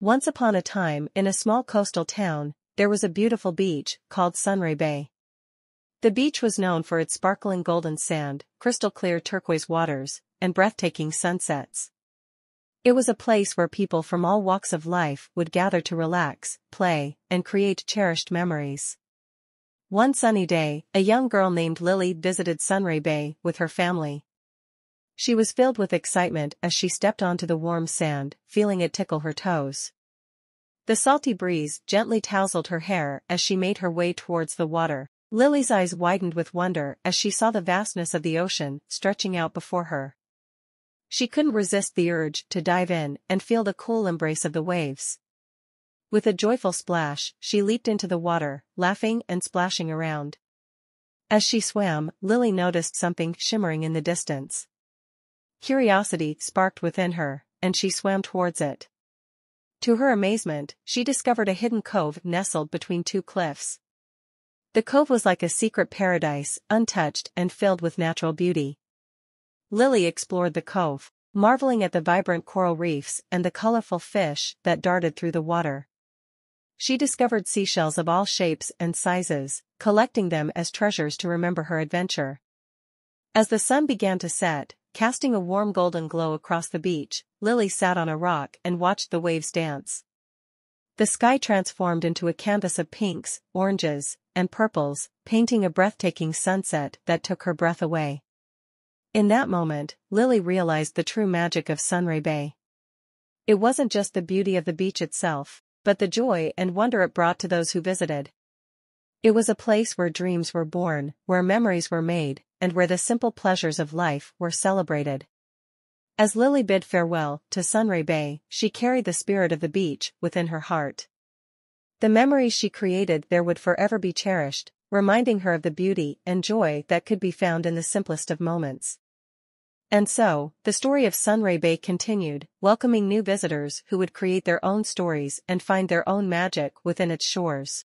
Once upon a time in a small coastal town, there was a beautiful beach called Sunray Bay. The beach was known for its sparkling golden sand, crystal clear turquoise waters, and breathtaking sunsets. It was a place where people from all walks of life would gather to relax, play, and create cherished memories. One sunny day, a young girl named Lily visited Sunray Bay with her family. She was filled with excitement as she stepped onto the warm sand, feeling it tickle her toes. The salty breeze gently tousled her hair as she made her way towards the water. Lily's eyes widened with wonder as she saw the vastness of the ocean stretching out before her. She couldn't resist the urge to dive in and feel the cool embrace of the waves. With a joyful splash, she leaped into the water, laughing and splashing around. As she swam, Lily noticed something shimmering in the distance. Curiosity sparked within her, and she swam towards it. To her amazement, she discovered a hidden cove nestled between two cliffs. The cove was like a secret paradise, untouched and filled with natural beauty. Lily explored the cove, marveling at the vibrant coral reefs and the colorful fish that darted through the water. She discovered seashells of all shapes and sizes, collecting them as treasures to remember her adventure. As the sun began to set, casting a warm golden glow across the beach, Lily sat on a rock and watched the waves dance. The sky transformed into a canvas of pinks, oranges, and purples, painting a breathtaking sunset that took her breath away. In that moment, Lily realized the true magic of Sunray Bay. It wasn't just the beauty of the beach itself, but the joy and wonder it brought to those who visited. It was a place where dreams were born, where memories were made, and where the simple pleasures of life were celebrated. As Lily bid farewell to Sunray Bay, she carried the spirit of the beach within her heart. The memories she created there would forever be cherished, reminding her of the beauty and joy that could be found in the simplest of moments. And so, the story of Sunray Bay continued, welcoming new visitors who would create their own stories and find their own magic within its shores.